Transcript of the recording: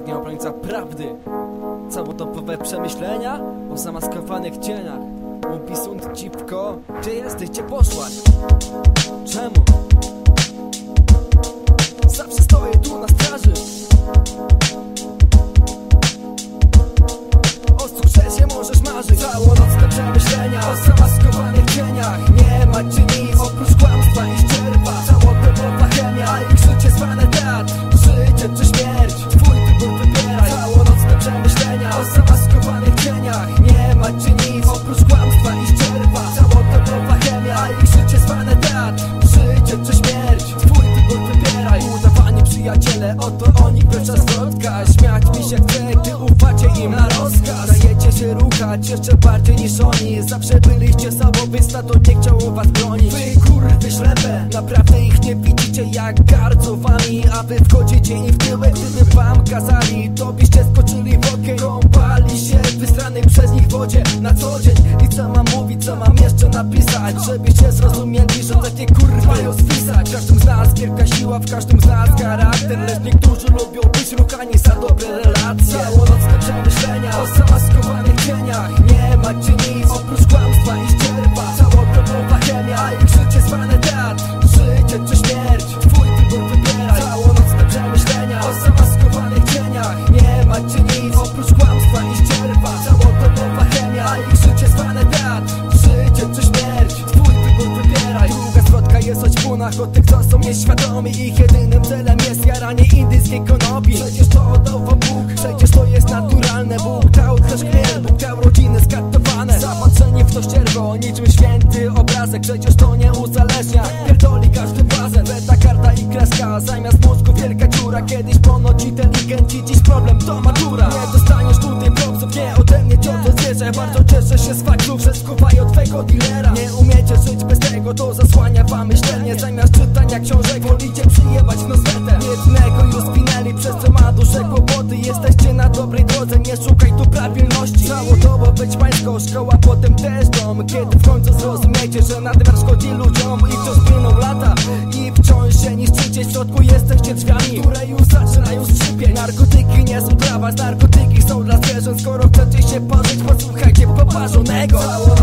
ostatnia obrońca prawdy Całodobowe przemyślenia o zamaskowanych cieniach Mówi sąd dziwko, gdzie jesteś, gdzie poszłaś? Czemu? Przyjaciele, oto oni zwrotka Śmiać mi się chce, gdy ufacie im na rozkaz. Dajecie się ruchać jeszcze bardziej niż oni. Zawsze byliście sobą, więc na to nie chciało was bronić. Wy kurwy ślepe, naprawdę ich nie widzicie jak gardzą wami A wy wchodzicie im w tyłek, gdyby wam kazali. To byście skoczyli w ogień, kąpali się w wystranej przez nich wodzie Na co dzień. I co mam mówić, co mam jeszcze napisać? Żebyście zrozumieli, że takie mają spisać W każdym z nas wielka siła, w każdym z nas charakter. Lecz niektórzy lubią być ruchani za dobre relacje Całonocne przemyślenia o nieświadomi Ich jedynym celem jest jaranie indyjskiej konopi. Przecież to odowo Bóg, przecież to jest naturalne. Bóg dał też chmiel, Bóg dał rodziny skatowane. Zapatrzenie w to ścierwo, niczym święty obrazek. Przecież to nie uzależnia, pierdoli każdy błazen Beta, karta i kreska, zamiast mózgu wielka dziura. Kiedyś ponoć inteligenci, dziś problem. To matura zwierzę Bardzo cieszę się z faktu, że skuwają twego dealera. Nie umiecie żyć bez tego, to zasłania wam myślenie. Zamiast czytania książek wolicie przyjebać no setę Jednego już spinęli, przez co ma duże kłopoty. Jesteście na dobrej drodze, nie szukaj tu pravilności Całodobo być pańską szkoła, potem też dom. Kiedy w końcu zrozumiecie, że nadmiar szkodzi ludziom I wciąż płyną lata. I wciąż się niszczycie W środku jesteście drzwiami, które już zaczynają skrzypieć. Narkotyki nie są dla was, narkotyki Let go.